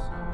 Peace.